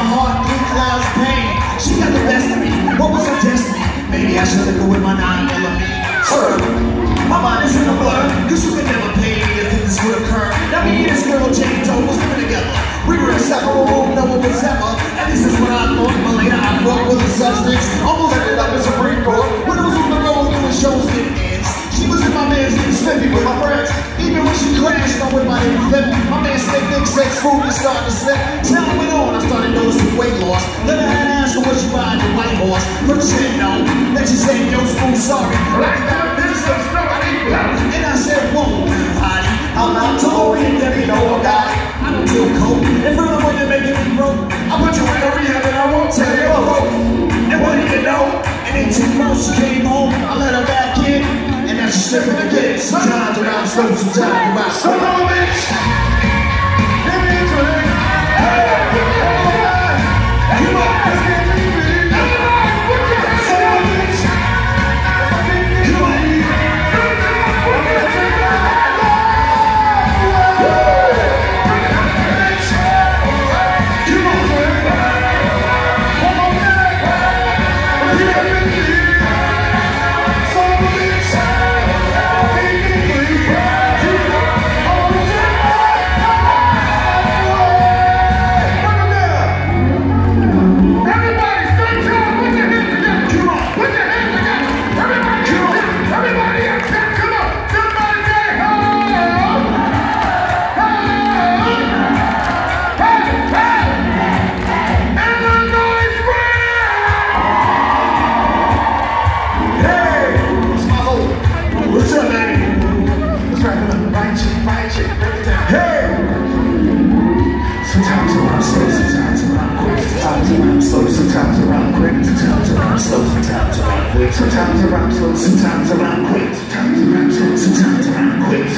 my heart clouds of pain. She got the best of me. What was her destiny? Maybe I should have been with my 9. Sir, my mind is in a blur. Cause you could never pay me if this would occur. Now me and this girl Jane Doe was living together. We were inseparable, no one was ever. And this is what I thought, but I fought with a substance. Almost ended up in Supreme Court. When it was on the road doing shows getting ends. She was in my man's getting snippy with my friends. Even when she crashed, I went my head flip. My man's stayed thick, sex food, and started to slip. Tell noticing weight loss. Then I had to ask her what she buying the white horse. Put your chin on. Then she said, yo, smooth, sorry. Like that, this is story. And I said, whoa, honey, I'm there you know I got it. I don't feel cold. In front of women making me broke. I put you in a rehab and I won't tell you a hope. And what do you know? And in two months she came home. I let her back in. And now she's slipping again. Sometimes around slow, sometimes around slow. Come on, bitch. Sometimes I rap slow, sometimes I rap quick. Sometimes I rap slow, sometimes I rap quick.